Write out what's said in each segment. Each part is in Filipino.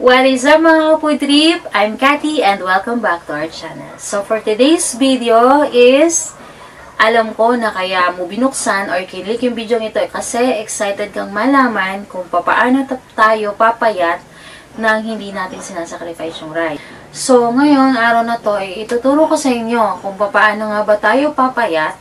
What is up mga food trip? I'm Cathy and welcome back to our channel. So for today's video is, alam ko na kaya mo binuksan or kinilik yung video ito kasi excited kang malaman kung paano tayo papayat nang hindi natin sinasacrifice yung rice. So ngayon, araw na to, ay ituturo ko sa inyo kung paano nga ba tayo papayat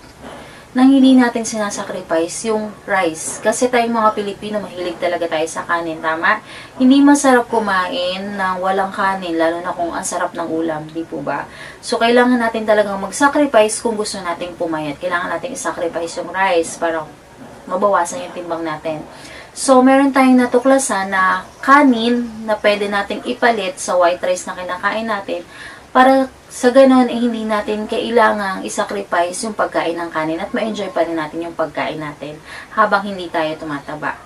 nang hindi natin sinasacrifice yung rice. Kasi tayong mga Pilipino, mahilig talaga tayo sa kanin, tama? Hindi masarap kumain ng walang kanin, lalo na kung ang sarap ng ulam, di po ba? So, kailangan natin talagang mag-sacrifice kung gusto nating pumayat. Kailangan natin i-sacrifice yung rice para mabawasan yung timbang natin. So, meron tayong natuklasan na kanin na pwede nating ipalit sa white rice na kinakain natin para sa ganon, eh, hindi natin kailangang isacrifice yung pagkain ng kanin at ma-enjoy pa rin natin yung pagkain natin habang hindi tayo tumataba.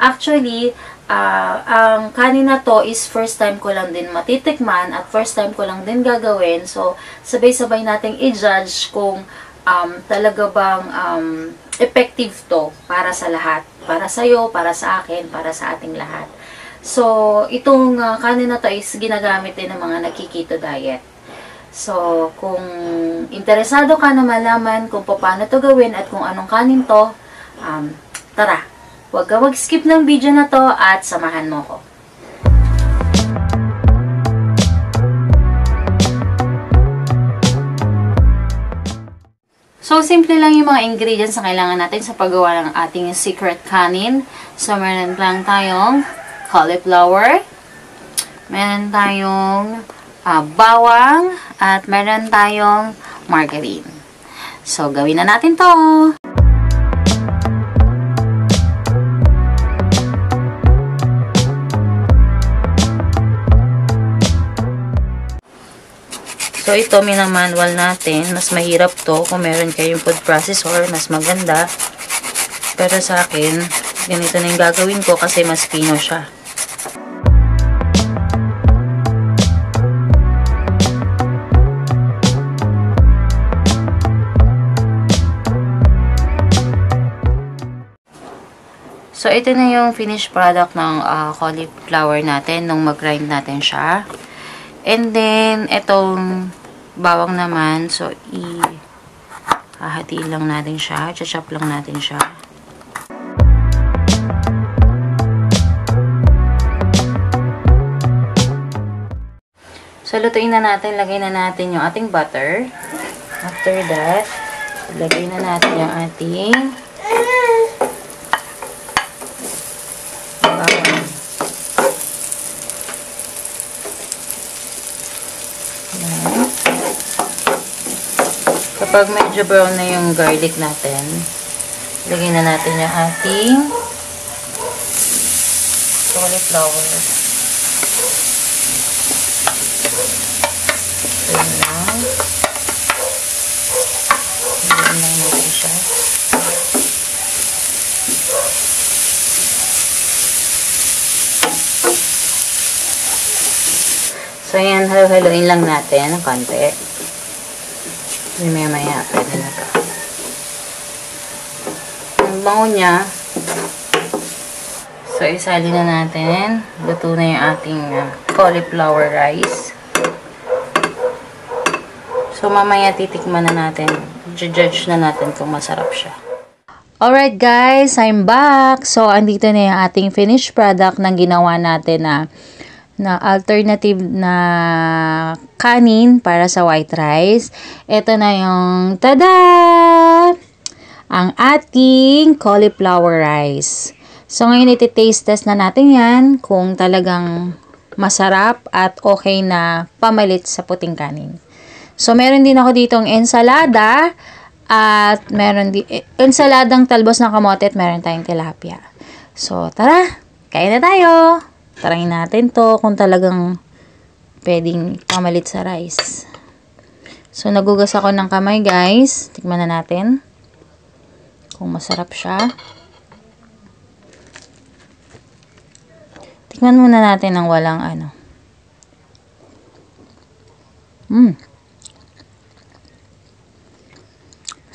Actually, uh, ang kanin na to is first time ko lang din matitikman at first time ko lang din gagawin. So, sabay-sabay nating i-judge kung um, talaga bang um, effective to para sa lahat. Para sa'yo, para sa akin, para sa ating lahat. So, itong uh, kanin na to is ginagamit din ng mga nagkikito diet. So, kung interesado ka na malaman kung paano to gawin at kung anong kanin to, um, tara, huwag ka mag-skip ng video na to at samahan mo ko. So, simple lang yung mga ingredients na kailangan natin sa paggawa ng ating secret kanin. So, meron lang tayong cauliflower, meron tayong uh, bawang, at meron tayong margarine. So, gawin na natin to! So, ito, minamanual natin. Mas mahirap to kung meron kayong food processor. Mas maganda. Pero sa akin, ganito na yung gagawin ko kasi mas pino siya. So, ito na yung finished product ng uh, cauliflower natin nung mag-grind natin siya. And then, itong bawang naman, so, i hahatiin lang natin siya. Chachop lang natin siya. So, lutuin na natin. Lagay na natin yung ating butter. After that, lagay na natin yung ating Kapag medyo brown na yung garlic natin, lagyan na natin yung ating cauliflower. Ayan lang. Lagyan lang natin siya. So, ayan, halo-haloin lang natin ng konti. Maya maya, pwede na to. Ang. So, isali na natin. Luto na yung ating uh, cauliflower rice. So, mamaya titikman na natin. Judge na natin kung masarap siya. Alright guys, I'm back. So, andito na yung ating finished product ng ginawa natin na na alternative na kanin para sa white rice. Ito na yung, tada! Ang ating cauliflower rice. So, ngayon iti-taste test na natin yan kung talagang masarap at okay na pamalit sa puting kanin. So, meron din ako ditong ensalada at meron din, eh, ensaladang talbos ng kamote at meron tayong tilapia. So, tara! Kain na tayo! Try natin to kung talagang pwedeng pamalit sa rice. So, nagugas ako ng kamay, guys. Tikman na natin. Kung masarap siya. Tikman muna natin ng walang ano. Mmm.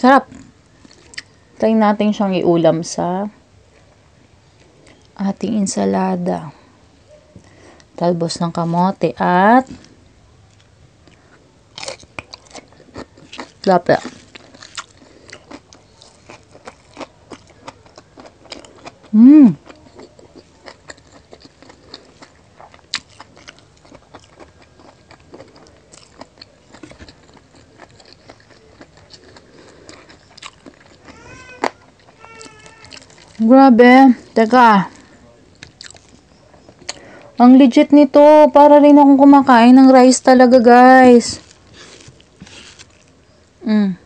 Sarap. Try natin siyang iulam sa ating ensalada. Talbos ng kamote at lapya. Mmm. Grabe. Teka. Ang legit nito. Para rin akong kumakain ng rice talaga, guys. Mm.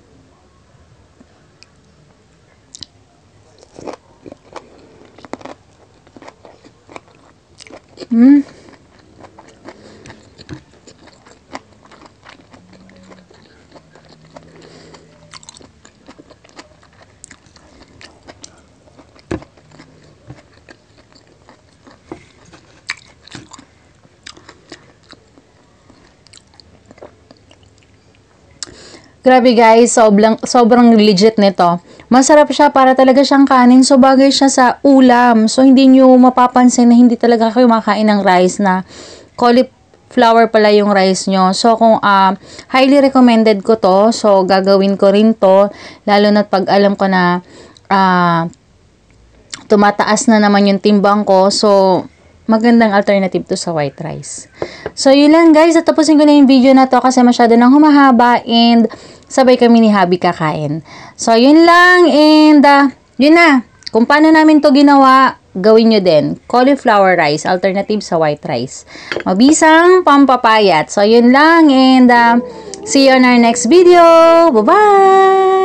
Mm. Grabe guys, sobrang, sobrang legit nito. Masarap siya para talaga siyang kanin. So bagay siya sa ulam. So hindi nyo mapapansin na hindi talaga kayo makain ng rice na cauliflower pala yung rice nyo. So kung uh, highly recommended ko to. So gagawin ko rin to. Lalo na pag alam ko na uh, tumataas na naman yung timbang ko. So magandang alternative to sa white rice. So, yun lang guys. At tapusin ko na yung video na to kasi masyado nang humahaba and sabay kami ni Habi kakain. So, yun lang and uh, yun na. Kung paano namin to ginawa, gawin nyo din. Cauliflower rice, alternative sa white rice. Mabisang pampapayat. So, yun lang and uh, see you on our next video. Bye-bye!